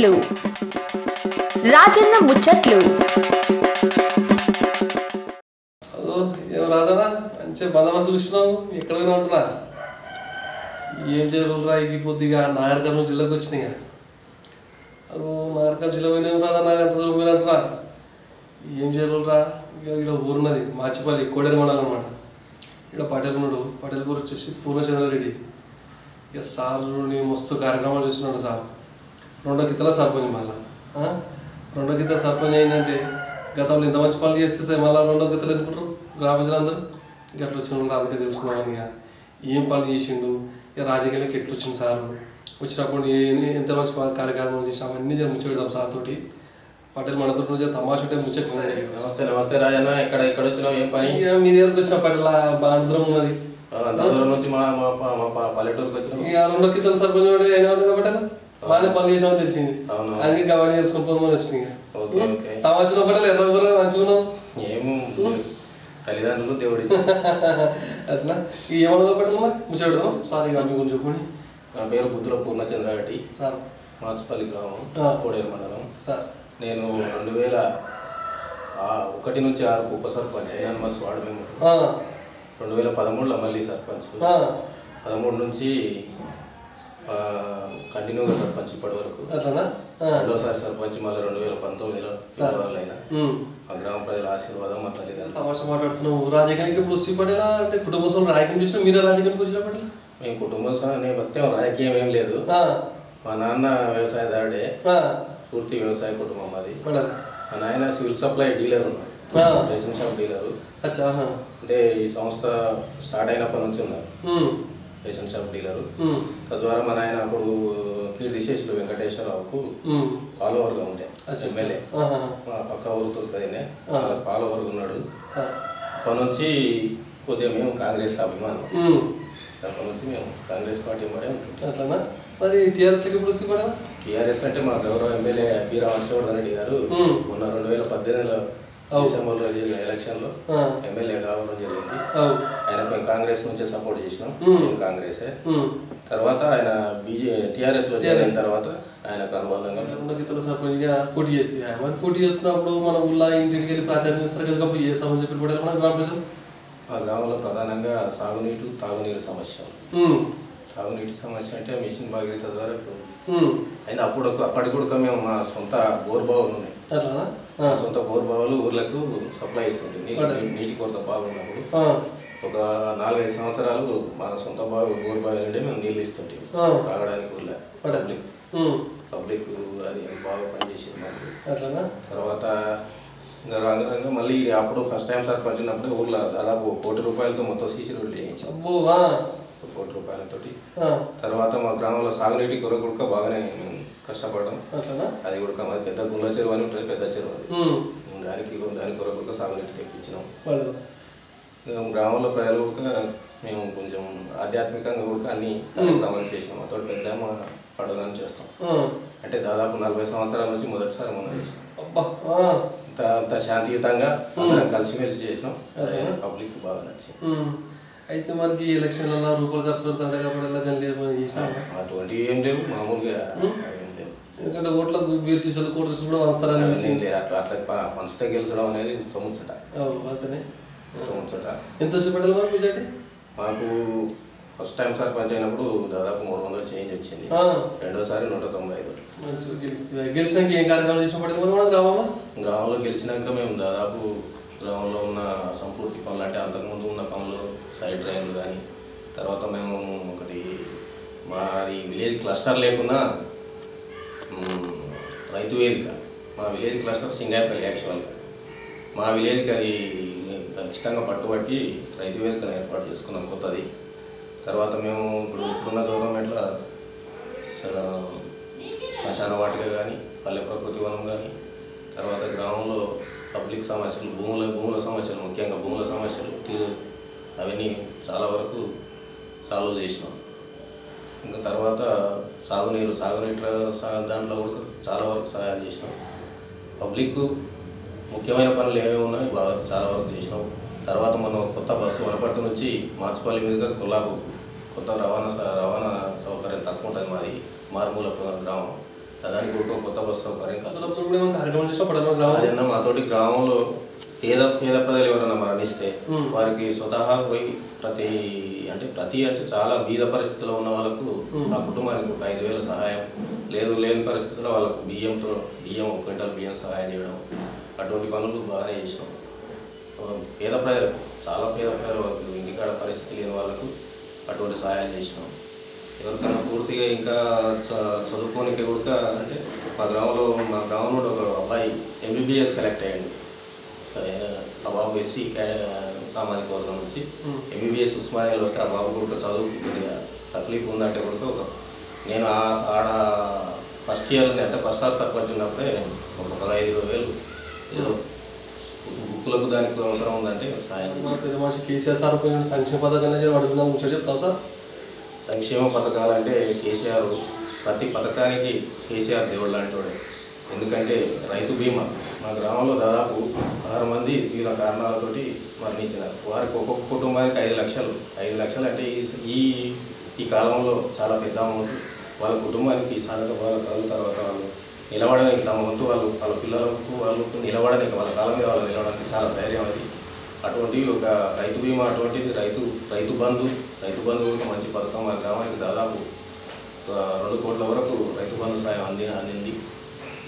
ముచ్చట్లు. రాజన్న ముచ్చట్లు. రాజారా మంచి బందోబస్తు చూసినావు ఎక్కడ పోయినా ఉంటున్నా ఏం చేయరురా ఈ పొద్దుగా? నాగరికర్ణం జిల్లాకు వచ్చినాయి అగో నాగరికర్ణం జిల్లా పోయినా రాదా నాకు అంత దూరం పోయినా అంటున్నా. ఏం చేయరురా ఇక ఇక్కడ ఊరున్నది మాచిపల్లి కోడేరు మండలం అనమాట ఇక్కడ పటేల్ ఉన్నాడు పటేల్ గురు వచ్చేసి పూర్ణచంద్రారెడ్డి. ఇక సార్ మస్తు కార్యక్రమాలు చేస్తున్నాడు సార్. రెండో కితల సర్పంచ్ మళ్ళా? రెండో కితల సర్పంచ్ ఏంటంటే గతంలో ఇంత మంచి పనులు చేస్తే సార్ మళ్ళీ రెండో కితలు అనుకుంటారు గ్రామ ప్రజలందరూ? అట్లా వచ్చిన అందుకే తెలుసుకున్నామని ఇక ఏం పనులు చేసిండు? ఇక రాజకీయాలకు ఎట్లా వచ్చింది సార్? వచ్చినప్పుడు ఎంత మంచి కార్యక్రమం చేసినా అవన్నీ జర ముచ్చ పెడదాం సార్ తోటి. పటేల్ మనతో తమాషా ఉంటే ముచ్చట్లు నమస్తే నమస్తే రాజన్న. ఇక్కడ ఇక్కడ వచ్చినావు? ఏం పని? మీ దగ్గరకు వచ్చిన పటేల్ బాగా ఉన్నది. నుంచి మా మా పల్లెటూరుకి వచ్చినావు? ఇక రెండో కితల సర్పంచ్ అయిన కాబట్టి బాగానే పనులు చేసామని తెలిసింది అవును. అందుకే గవాడి తెలుసుకొని పోమని ఓకే ఓకే. తమాషలో పడాలి ఎర్ర ఊర మంచిగా ఉన్నాం ఏమో తల్లిదండ్రులు దేవుడి అట్లా. ఈ ఏమన్నా పట్టాలి మరి ముచ్చడదాం సారీ ఇక మీ గురించి చెప్పండి. నా పేరు బుద్ధుల పూర్ణచంద్రారెడ్డి. సార్. మార్చుపల్లి గ్రామం. కోడేరు మండలం. సార్. నేను రెండు వేల ఒకటి నుంచి ఆరుకు ఉప సర్పంచ్ ఎన్ఎన్ఎస్ వార్డు మెంబర్ ఆ, రెండు వేల పదమూడులో మళ్ళీ సర్పంచ్. పదమూడు నుంచి కంటిన్యూగా సర్పంచ్ ఇప్పటి వరకు అట్లనా? ఆ, రెండోసారి సర్పంచ్ మళ్ళీ రెండు వేల పంతొమ్మిదిలో ఉమ్. మా గ్రామ ప్రజల ఆశీర్వాదం మా తల్లిదండ్రులు తమాషా మాట్లాడుతున్నావు. రాజకీయానికి ఇప్పుడు వస్తే అంటే కుటుంబ సభ్యులు రాజకీయం చేసిన మీరే రాజకీయానికి వచ్చిన పడేలా మేము కుటుంబం నేపథ్యం రాజకీయం ఏం లేదు. ఆ, మా నాన్న వ్యవసాయదారుడే. ఆ, పూర్తి వ్యవసాయ కుటుంబం పడాలి మా నాయన సివిల్ సప్లై డీలర్ ఉన్నారు. ఆ. Shop dealer. అంటే ఈ సంస్థ స్టార్ట్ అయినప్పటి నుంచి ఉన్నారు. రేషన్ షాప్ డీలరు తద్వారా మా నాయన అప్పుడు కీర్తిశేషులు వెంకటేశ్వరరావుకు ఉమ్. ఫాలోవర్గా ఉండే అచ్చా, ఎమ్మెల్యే. మా పక్క ఊరు తుర్కదినే ఫాలోవర్ ఉన్నాడు. అప్పటి నుంచి కొద్దిగా మేము కాంగ్రెస్ అభిమానం. ఉమ్, అప్పటి నుంచి మేము కాంగ్రెస్ పార్టీ మరే ఉంటుంటాం మరి? పడేలా టీఆర్ఎస్ అంటే మా గౌరవ ఎమ్మెల్యే బీరా హర్షవర్ధన్ రెడ్డి గారు మ్మ్. మొన్న రెండు వేల పద్దెనిమిదిలో. డిసెంబర్లో జరిగిన ఎలక్షన్లో ఎమ్మెల్యే కావడం జరిగింది. అవు. ఆయన మేము కాంగ్రెస్ నుంచే సపోర్ట్ చేసినాం. మేము కాంగ్రెసే. ఉమ్. తర్వాత ఆయన బీజే టీఆర్ఎస్లో చేరిన తర్వాత ఆయనకు అనుబంధంగా ఉన్న గీతల సర్పంచ్గా పోటీ చేసి మరి పోటీ చేస్తున్నప్పుడు మన ఊళ్ళో ఇంటికి వెళ్ళి ప్రచారం చేస్తారు కదా అప్పుడు ఏ సమస్య చెప్పి మన గ్రామ ప్రజలు మా గ్రామంలో ప్రధానంగా సాగునీరు తాగునీరు సమస్య. ఉమ్, సాగునీటి సమస్య అంటే మిషన్ భాగీరథ ద్వారా. అయినా అప్పుడు అప్పటికి కూడా మేము మా సొంత బోర్ బావులు ఉన్నాయి. మా సొంత బోర్ బావులు ఊర్లకు సప్లై ఇస్తుంది నీటి కొరత బాగున్నప్పుడు ఒక నాలుగైదు సంవత్సరాలు మా సొంత బావి బోర్ బావి నుండి మేము నీళ్ళు ఇస్తుంటాం. తాగడానికి ఊర్లో. పబ్లిక్. అది బాగా పనిచేసింది తర్వాత ఇంకా రాంగ రాంగ మళ్ళీ అప్పుడు ఫస్ట్ టైం ఉన్నప్పుడు ఊర్లో దాదాపు కోటి రూపాయలతో మొత్తం సీసీ రోడ్లు ఒక కోటి రూపాయలతోటి తర్వాత మా గ్రామంలో సాగునీటి కొరకు కూడా బాగానే మేము కష్టపడడం. అది కూడా మాది పెద్ద గుండ్ల చెరువు అని ఉంటుంది పెద్ద చెరువు అది. దానికి దాని కొరకు కూడా సాగునీటి తెప్పించినాం. గ్రామంలో ప్రజలు కూడా మేము కొంచెం ఆధ్యాత్మికంగా కూడా అన్ని కార్యక్రమాలు చేసినాం. అతడు పెద్ద మా పండుగను చేస్తాం. అంటే దాదాపు నలభై సంవత్సరాల నుంచి మొదటిసారి మనం చేసినాం. అంత శాంతియుతంగా అందరం కలిసిమెలిసి చేసినాం. పబ్లిక్ బాగా నచ్చింది. అయితే మనకి ఎలక్షన్లలో రూపాయలు ఖర్చు పెడతాడు కాబట్టి కానీ మనం చేసినాం అటువంటి ఏం లేవు మామూలుగా ఎందుకంటే ఓట్లకు బీర్ సీసాలు కోట సీసాలు కూడా వస్తారని అట్లా అట్లా ప- పంచితే గెలిచడం అనేది అంతనే. తొమ్ముచ్చట ఎంత పెట్టాలి మరి పూజకి మాకు ఫస్ట్ టైం సర్పంచ్ అయినప్పుడు దాదాపు మూడు వందలు చేంజ్ వచ్చింది. రెండోసారి నూట తొంభై ఐదు గెలిచినాక ఏం కార్యక్రమాలు చేసిన మరి మన గ్రామమ్మా గ్రామంలో గెలిచినాక మేము దాదాపు గ్రామంలో ఉన్న సంపూర్తి పనులు అంటే అంతకుముందు ఉన్న పనులు సైడ్ డ్రైన్లు కానీ తర్వాత మేము ఒకటి మాది విలేజ్ క్లస్టర్ లేకున్నా రైతు వేదిక. మా విలేజ్ క్లస్టర్ సింగాపల్లి యాక్చువల్గా. మా విలేజ్కి అది ఖచ్చితంగా పట్టుబట్టి రైతు వేదికను ఏర్పాటు చేసుకున్నాం కొత్తది. తర్వాత మేము ఇప్పుడు ఇప్పుడున్న గవర్నమెంట్లో శ్మశాన వాటిక కానీ పల్లె ప్రకృతి వనం కానీ తర్వాత గ్రామంలో పబ్లిక్ సమస్యలు భూముల భూముల సమస్యలు ముఖ్యంగా భూముల సమస్యలు తీరు అవన్నీ చాలా వరకు సాల్వ్ చేసినాం. ఇంకా తర్వాత సాగునీరు సాగునీటి సా- దాంట్లో కూడా చాలా వరకు సహాయం చేసినాం. పబ్లిక్ ముఖ్యమైన పనులు ఏమేమి ఉన్నాయో బాగా చాలా వరకు చేసినాం. తర్వాత మనం కొత్త బస్సు వనపర్తి నుంచి మార్చుపల్లి మీదుగా కొల్లాపూర్ కొత్త రవాణా రవాణా సౌకర్యం తక్కువ ఉంటుంది మాది మారుమూల గ్రామం. దానికి కూడా కొత్త బస్సు సౌకర్యం గ్రామం. అదన్నా మాతోటి గ్రామంలో పేద పేద ప్రజలు ఎవరైనా మరణిస్తే. వారికి స్వతహా పోయి ప్రతి అంటే ప్రతి అంటే చాలా బీద పరిస్థితిలో ఉన్న వాళ్ళకు ఆ కుటుంబానికి ఒక ఐదు వేల సహాయం లేదు లేని పరిస్థితుల్లో వాళ్ళకు బియ్యంతో బియ్యం ఒక క్వింటల్ బియ్యం సహాయం చేయడం అటువంటి పనులు బాగానే చేసినాం. పేద ప్రజలకు చాలా పేద ప్రజల వాళ్ళకు ఇంటికాడ పరిస్థితి లేని వాళ్ళకు అటువంటి సహాయాలు చేసినాం. ఎవరికైనా పూర్తిగా ఇంకా చ- చదువుకోనికి కూడా అంటే మా గ్రామంలో మా గ్రామంలో ఒక అబ్బాయి ఎంబీబీఎస్ సెలెక్ట్ అయ్యాడు. ఆ బాబు ఎస్సీ సామాజిక వర్గం నుంచి ఎంబీబీఎస్ ఉస్మానియాలో వస్తే ఆ బాబు కూడా చదువు కొద్దిగా తక్లీఫ్ ఉందంటే కూడా ఒక నేను ఆ- ఆడ ఫస్ట్ ఇయర్ అంటే ఫస్ట్ సార్ సర్పంచ్ ఉన్నప్పుడే ఒక పదహైదు ఇరవై వేలు ఏదో బుక్కులకు దానికి అవసరం ఉందంటే సాయం కేసీఆర్ సార్ సంక్షేమ ముచ్చట చెప్తావు సార్? సంక్షేమ పథకాలంటే కేసీఆర్ ప్రతి పథకానికి కేసీఆర్ దేవుడు లాంటివాడే ఎందుకంటే రైతు బీమా మా గ్రామంలో దాదాపు ఆరు మంది వివిధ కారణాలతోటి మరణించినారు. వారికి ఒక్కొక్క కుటుంబానికి ఐదు లక్షలు. ఐదు లక్షలు అంటే ఈ ఈ కాలంలో చాలా పెద్ద అమౌంట్. వాళ్ళ కుటుంబానికి సాధక బాధకాలు తర్వాత వాళ్ళు నిలబడడానికి తమ వంతు వాళ్ళు వాళ్ళ పిల్లలకు వాళ్ళకు నిలబడడానికి వాళ్ళ కాలం మీద వాళ్ళు నిలబడడానికి చాలా ధైర్యం అది. అటువంటి ఒక రైతు బీమా అటువంటిది రైతు రైతు బంధు రైతు బంధు కూడా మంచి పథకం మా గ్రామానికి దాదాపు ఒక రెండు కోట్ల వరకు రైతు బంధు సాయం అంది అందింది.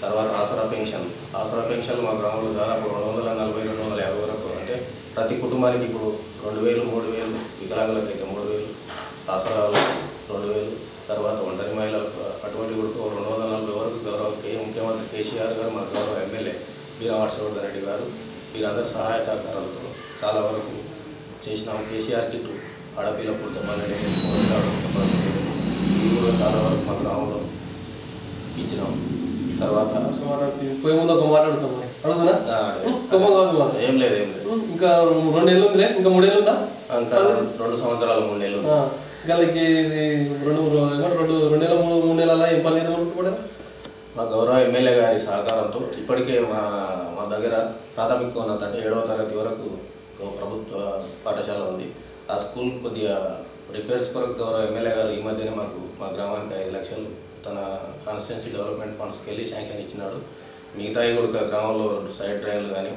తర్వాత ఆసరా పెన్షన్. ఆసరా పెన్షన్ మా గ్రామంలో దాదాపు రెండు వందల నలభై రెండు వందల యాభై వరకు అంటే ప్రతి కుటుంబానికి ఇప్పుడు రెండు వేలు మూడు వేలు వికలాంగులకు అయితే మూడు వేలు ఆసరాలు రెండు వేలు తర్వాత ఒంటరి మహిళలకు అటువంటి కూడా రెండు వందల నలభై వరకు గౌరవ కే- ముఖ్యమంత్రి కేసీఆర్ గారు మా గౌరవ ఎమ్మెల్యే వీర హర్షవర్ధన్ రెడ్డి గారు వీరందరి సహాయ సహకారాలతో చాలా వరకు చేసినాము కేసీఆర్ కిట్ ఆడపిల్ల పుట్టమని పన్నెండు కూడా చాలా వరకు మా గ్రామంలో ఇచ్చినాం. తర్వాత మాట్లాడుతుంది పోయి ముందు ఒక మాట్లాడుతాం మరి. అదే. కోపం కాదు ఏం లేదు ఏం లేదు. ఇంకా రెండేళ్ళు ఉందిలే? ఇంకా మూడేళ్ళు ఉందా? ఇంకా రెండు సంవత్సరాలు మూడు నెలలు ఆ, ఇంకా లైక్ ఇది రెండు రెండు రెండు నెలల మూడు మూడు నెలల ఏం పని లేదు మా గౌరవ ఎమ్మెల్యే గారి సహకారంతో ఇప్పటికే మా మా దగ్గర ప్రాథమికోన్నత అంటే ఏడవ తరగతి వరకు ప్రభుత్వ పాఠశాల ఉంది. ఆ స్కూల్ కొద్దిగా రిపేర్స్ కొరకు గౌరవ ఎమ్మెల్యే గారు ఈ మధ్యనే మాకు మా గ్రామానికి ఐదు లక్షలు తన కాన్స్టిట్యున్సీ డెవలప్మెంట్ ఫండ్స్కి వెళ్ళి శాంక్షన్ ఇచ్చినాడు. మిగతాయి కూడా గ్రామంలో సైడ్ డ్రైన్లు కానీ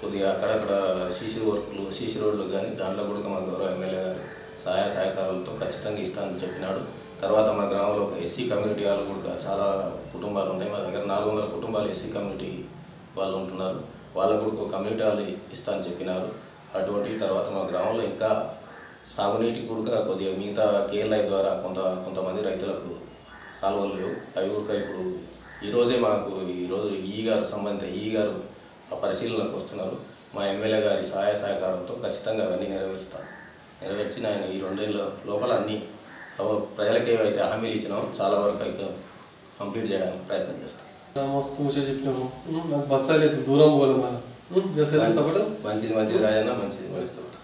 కొద్దిగా అక్కడక్కడ సీసీ వర్క్లు సీసీ రోడ్లు కానీ దాంట్లో కూడా మా గౌరవ ఎమ్మెల్యే గారు సహాయ సహకారాలతో ఖచ్చితంగా ఇస్తానని చెప్పినాడు. తర్వాత మా గ్రామంలో ఒక ఎస్సీ కమ్యూనిటీ వాళ్ళు కూడా చాలా కుటుంబాలు ఉన్నాయి. మా దగ్గర నాలుగు వందల కుటుంబాలు ఎస్సీ కమ్యూనిటీ వాళ్ళు ఉంటున్నారు. వాళ్ళకు కూడా ఒక కమ్యూనిటీ వాళ్ళు ఇస్తానని చెప్పినారు. అటువంటి తర్వాత మా గ్రామంలో ఇంకా సాగునీటి కూడా కొద్దిగా మిగతా కేఎల్ఐ ద్వారా కొంత కొంతమంది రైతులకు కాలువలు లేవు. అవి కూడా ఇప్పుడు ఈరోజే మాకు ఈరోజు ఈ గారు సంబంధిత ఈ గారు ఆ పరిశీలనకు వస్తున్నారు. మా ఎమ్మెల్యే గారి సహాయ సహకారంతో ఖచ్చితంగా అవన్నీ నెరవేరుస్తాం. నెరవేర్చి ఆయన ఈ రెండేళ్ళ లోపల అన్ని ప్ర- ప్రజలకు ఏవైతే హామీలు ఇచ్చినామో చాలా వరకు అయితే కంప్లీట్ చేయడానికి ప్రయత్నం చేస్తాం. మస్తు ముచ్చట చెప్పినాము. ఉమ్, నాకు బస్సు దూరం మళ్ళీ. సపోర్ట్? మంచిది మంచిది రాజన్న మంచిది మంచిది